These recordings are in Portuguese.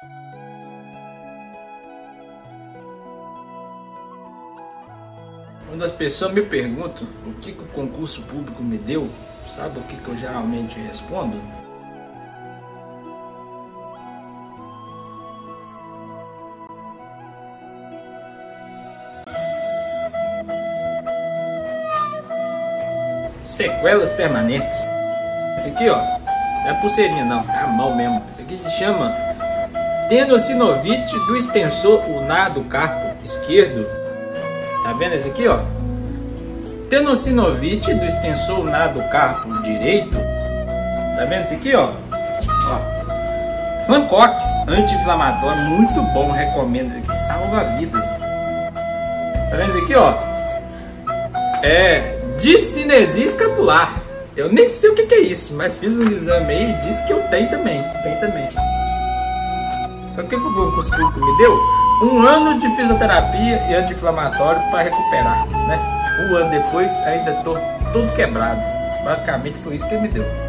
Quando as pessoas me perguntam o que, que o concurso público me deu, sabe o que, que eu geralmente respondo? Sequelas permanentes. Esse aqui, ó, não é pulseirinha não, é a mão mesmo. Isso aqui se chama tenossinovite do extensor ulnar do carpo esquerdo. Tá vendo esse aqui, ó? Tenossinovite do extensor ulnar do carpo direito. Tá vendo esse aqui, ó? ó. Flancox, anti-inflamatório, muito bom, recomendo. Aqui salva vidas. Tá vendo esse aqui, ó? É Discinesia escapular. Eu nem sei o que, que é isso, mas fiz um exame aí e disse que eu tenho também. Tem também. Então o que, que o concurso público me deu? Um ano de fisioterapia e anti-inflamatório para recuperar, né? Um ano depois ainda tô todo quebrado. Basicamente foi isso que ele me deu.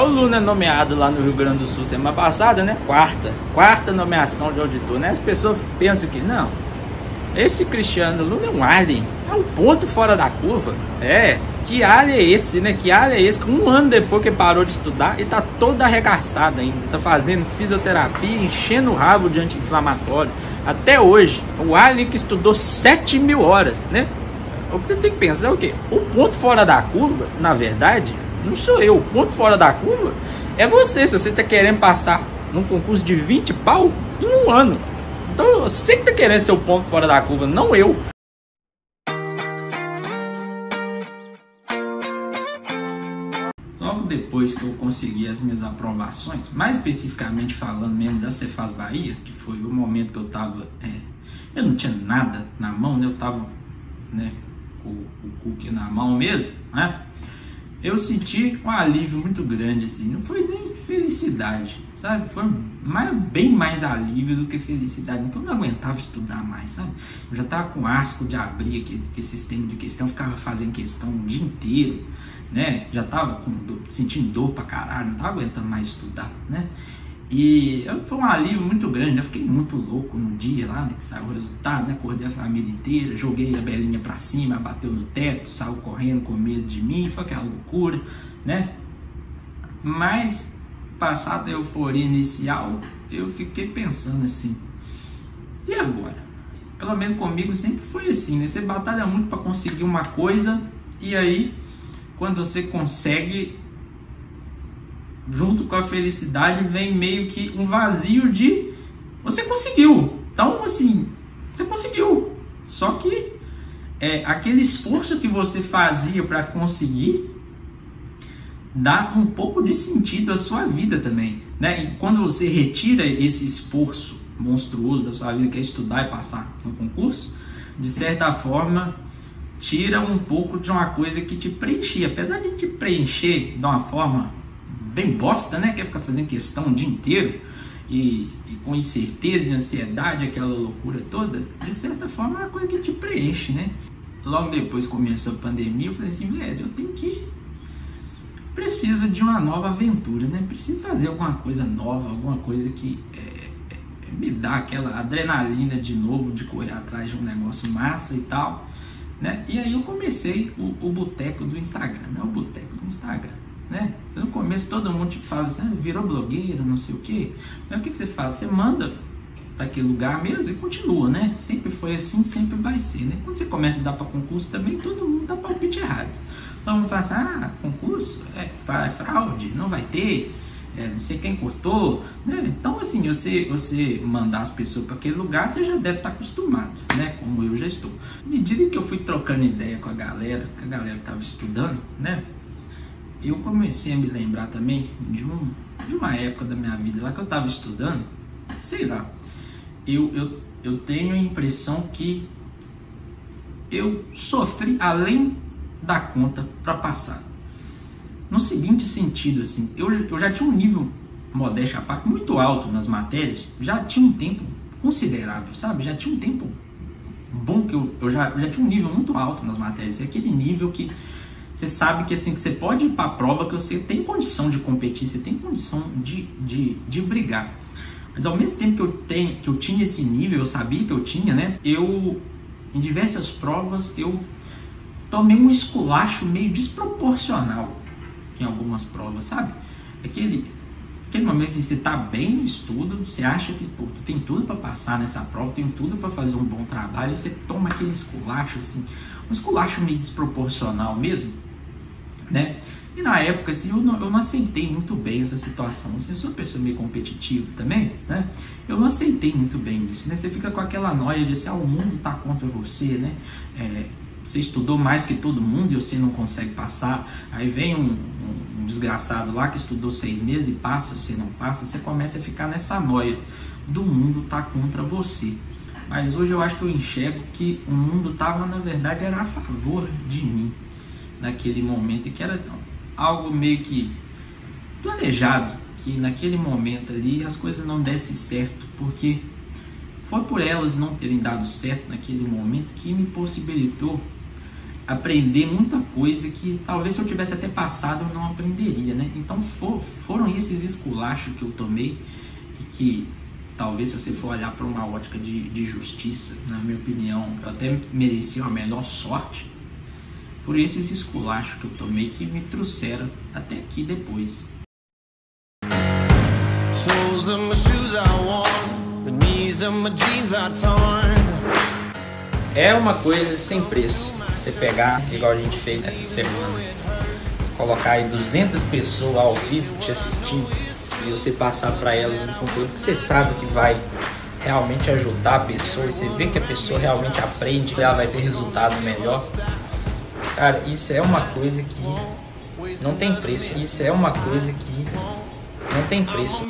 O Luna é nomeado lá no Rio Grande do Sul semana passada, né? Quarta, quarta nomeação de auditor, né? As pessoas pensam que não. Esse Cristiano Luna é um alien, é um ponto fora da curva. É, que alien é esse, né? Que alien é esse? Um ano depois que parou de estudar e tá todo arregaçado ainda. Tá fazendo fisioterapia, enchendo o rabo de anti-inflamatório. Até hoje, o alien que estudou 7 mil horas, né? O que você tem que pensar é o quê? O ponto fora da curva, na verdade, não sou eu. O ponto fora da curva é você. Se você está querendo passar num concurso de 20 pau em um ano. Então você que está querendo ser o ponto fora da curva, não eu. Logo depois que eu consegui as minhas aprovações, mais especificamente falando mesmo da Cefaz Bahia, que foi o momento que eu estava. É, eu não tinha nada na mão, né? Eu estava né, com o cookie na mão mesmo, né? Eu senti um alívio muito grande, assim. Não foi nem felicidade, sabe? Foi mais, bem mais alívio do que felicidade. Então eu não aguentava estudar mais, sabe? Eu já tava com asco de abrir aquele, sistema de questão, ficava fazendo questão o dia inteiro, né? Já tava com dor, sentindo dor pra caralho, não tava aguentando mais estudar, né? E foi um alívio muito grande, eu fiquei muito louco no dia lá, né, que saiu o resultado, né, acordei a família inteira, joguei a belinha pra cima, bateu no teto, saiu correndo com medo de mim, foi aquela loucura, né? Mas, passada a euforia inicial, eu fiquei pensando assim, e agora? Pelo menos comigo sempre foi assim, né? Você batalha muito para conseguir uma coisa e aí, quando você consegue, junto com a felicidade vem meio que um vazio de você conseguiu. Então, assim, você conseguiu. Só que é, aquele esforço que você fazia para conseguir dá um pouco de sentido à sua vida também. Né? E quando você retira esse esforço monstruoso da sua vida, que é estudar e passar no concurso, de certa forma tira um pouco de uma coisa que te preenchia. Apesar de te preencher de uma forma bem bosta, né? Quer ficar fazendo questão o dia inteiro e, e, com incerteza e ansiedade, aquela loucura toda, de certa forma é uma coisa que te preenche, né? Logo depois começou a pandemia, eu falei assim, velho, eu tenho que. Preciso de uma nova aventura, né? Preciso fazer alguma coisa nova, alguma coisa que é, é, me dá aquela adrenalina de novo de correr atrás de um negócio massa e tal, né? E aí eu comecei o, o boteco do Instagram, né? O boteco do Instagram né? No começo todo mundo te fala assim, ah, virou blogueiro, não sei o quê. Mas o que, que você faz? Você manda para aquele lugar mesmo e continua, né? Sempre foi assim, sempre vai ser, né? Quando você começa a dar para concurso também, todo mundo dá palpite errado. Todo mundo fala assim, ah, concurso é, é fraude, não vai ter, é, não sei quem cortou, né? Então, assim, você, você mandar as pessoas para aquele lugar, você já deve estar tá acostumado, né? Como eu já estou. Me medida que eu fui trocando ideia com a galera, que a galera estava estudando, né? Eu comecei a me lembrar também de, um, de uma época da minha vida lá que eu estava estudando, sei lá, eu, eu, eu tenho a impressão que eu sofri além da conta para passar. No seguinte sentido, assim, eu, eu já tinha um nível, modéstia à parte, muito alto nas matérias, já tinha um tempo considerável, sabe? Já tinha um tempo bom que eu, eu já, já tinha um nível muito alto nas matérias. É aquele nível que você sabe que assim que você pode ir para a prova, que você tem condição de competir, você tem condição de, de, de brigar. Mas ao mesmo tempo que eu, tenho, que eu tinha esse nível, eu sabia que eu tinha, né? Eu, em diversas provas, eu tomei um esculacho meio desproporcional em algumas provas, sabe? Aquele, aquele momento assim, você tá bem no estudo, você acha que pô, tu tem tudo para passar nessa prova, tem tudo para fazer um bom trabalho, você toma aquele esculacho assim, um esculacho meio desproporcional mesmo, né? E na época, assim, eu não, eu não aceitei muito bem essa situação. Assim, eu sou uma pessoa meio competitiva também, né? Eu não aceitei muito bem isso, né? Você fica com aquela noia de assim, ah, o mundo tá contra você, né? É, você estudou mais que todo mundo e você não consegue passar. Aí vem um, um, desgraçado lá que estudou seis meses e passa, você não passa. Você começa a ficar nessa noia do mundo tá contra você. Mas hoje eu acho que eu enxergo que o mundo estava, na verdade, era a favor de mim naquele momento, e que era algo meio que planejado, que naquele momento ali as coisas não dessem certo, porque foi por elas não terem dado certo naquele momento que me possibilitou aprender muita coisa que talvez se eu tivesse até passado eu não aprenderia, né? Então for, foram esses esculachos que eu tomei e que talvez se você for olhar para uma ótica de, de justiça, na minha opinião, eu até merecia uma melhor sorte. Foram esses esculachos que eu tomei que me trouxeram até aqui depois. É uma coisa sem preço. Você pegar, igual a gente fez essa semana, colocar aí 200 pessoas ao vivo te assistindo e você passar para elas um conteúdo que você sabe que vai realmente ajudar a pessoa e você vê que a pessoa realmente aprende, ela vai ter resultado melhor. Cara, isso é uma coisa que não tem preço. Isso é uma coisa que não tem preço.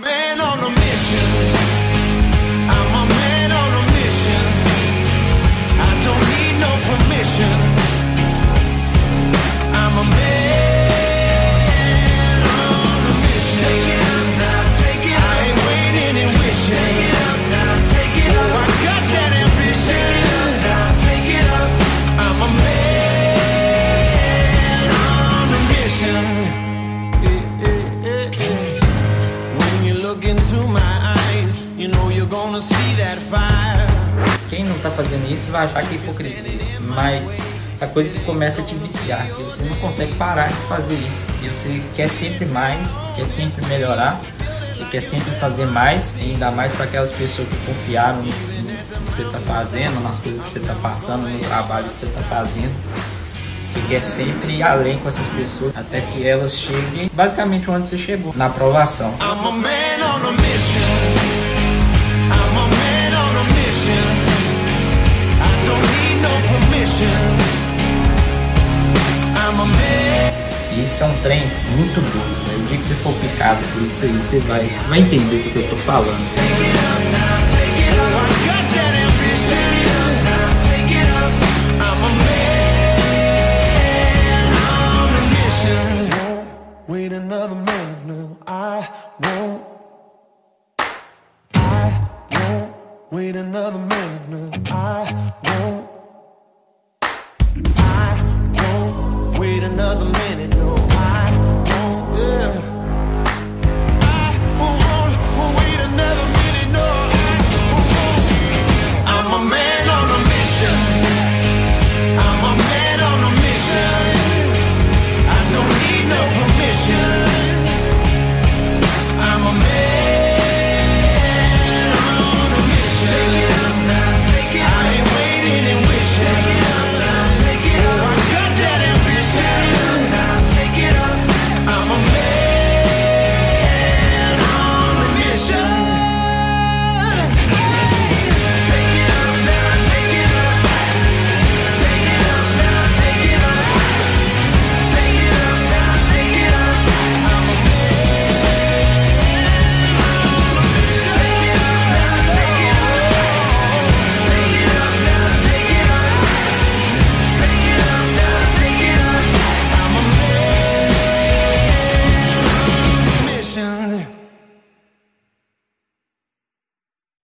don't need no permission. Quem não está fazendo isso vai achar que é hipocrisia, mas a coisa que começa a te viciar, que você não consegue parar de fazer isso, e você quer sempre mais, quer sempre melhorar, e quer sempre fazer mais, ainda mais para aquelas pessoas que confiaram no que você está fazendo, nas coisas que você está passando, no trabalho que você está fazendo. Você quer sempre ir além com essas pessoas até que elas cheguem basicamente onde você chegou, na aprovação. Isso é um trem muito doido. Né? O dia que você for picado por isso aí, você vai, vai entender o que eu tô falando. another minute.